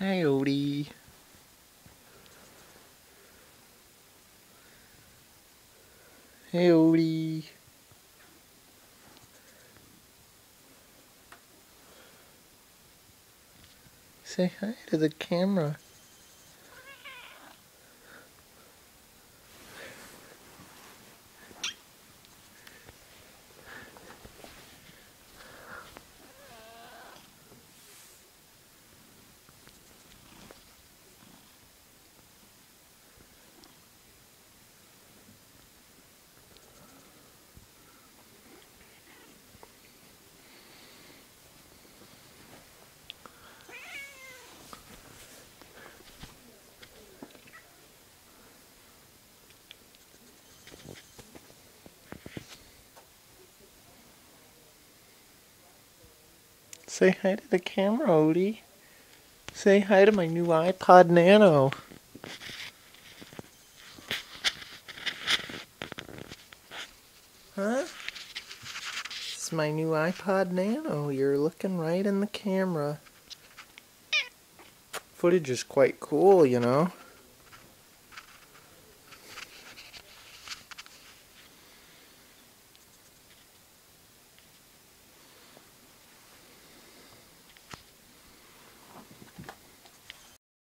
Hi, Odie. Hey, Odie. Say hi to the camera. Say hi to the camera, Odie. Say hi to my new iPod Nano. Huh? It's my new iPod Nano. You're looking right in the camera. Footage is quite cool, you know.